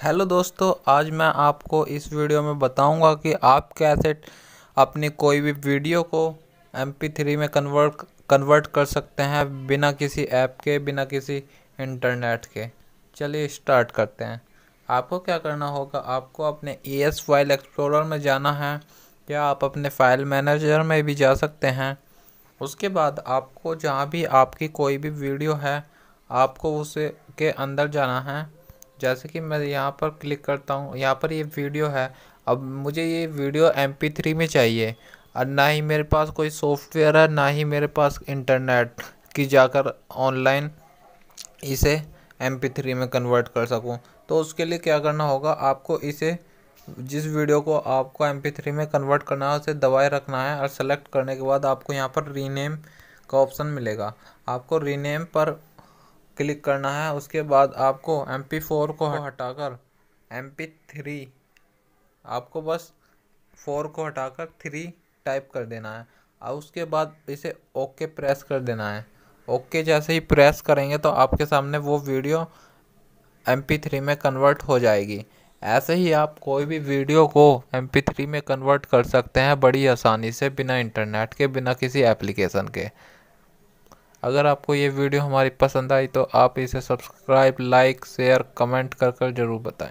Hello दोस्तों, आज मैं आपको इस वीडियो में बताऊँगा कि आप कैसे अपनी कोई भी वीडियो को एम थ्री में कन्वर्ट कन्वर्ट कर सकते हैं बिना किसी ऐप के, बिना किसी इंटरनेट के। चलिए स्टार्ट करते हैं। आपको क्या करना होगा, आपको अपने ई एस फ़ाइल एक्सप्लोरर में जाना है। या आप अपने फ़ाइल मैनेजर में भी जा सकते हैं। उसके बाद आपको जहाँ भी आपकी कोई भी वीडियो है, आपको उसे के अंदर जाना है। जैसे कि मैं यहाँ पर क्लिक करता हूँ, यहाँ पर ये वीडियो है। अब मुझे ये वीडियो एम पी थ्री में चाहिए और ना ही मेरे पास कोई सॉफ्टवेयर है, ना ही मेरे पास इंटरनेट की जाकर ऑनलाइन इसे एम पी थ्री में कन्वर्ट कर सकूँ। तो उसके लिए क्या करना होगा, आपको इसे जिस वीडियो को आपको एम पी थ्री में कन्वर्ट करना है, उसे दबाए रखना है और सेलेक्ट करने के बाद आपको यहाँ पर रीनेम का ऑप्शन मिलेगा। आपको रीनेम पर क्लिक करना है, उसके बाद आपको एम पी फोर को हटाकर एम पी थ्री आपको बस फोर को हटाकर थ्री टाइप कर देना है। और उसके बाद इसे ओके प्रेस कर देना है। ओके जैसे ही प्रेस करेंगे तो आपके सामने वो वीडियो एम पी थ्री में कन्वर्ट हो जाएगी। ऐसे ही आप कोई भी वीडियो को एम पी थ्री में कन्वर्ट कर सकते हैं बड़ी आसानी से, बिना इंटरनेट के, बिना किसी एप्लीकेशन के। अगर आपको ये वीडियो हमारी पसंद आई तो आप इसे सब्सक्राइब, लाइक, शेयर, कमेंट कर कर ज़रूर बताएँ।